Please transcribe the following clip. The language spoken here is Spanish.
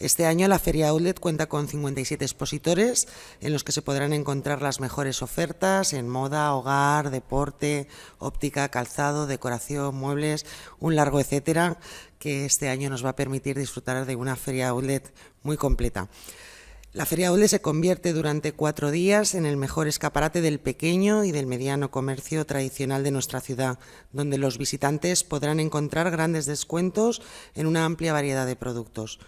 Este año la Feria Outlet cuenta con 57 expositores en los que se podrán encontrar las mejores ofertas en moda, hogar, deporte, óptica, calzado, decoración, muebles, un largo etcétera, que este año nos va a permitir disfrutar de una Feria Outlet muy completa. La Feria Outlet se convierte durante cuatro días en el mejor escaparate del pequeño y del mediano comercio tradicional de nuestra ciudad, donde los visitantes podrán encontrar grandes descuentos en una amplia variedad de productos.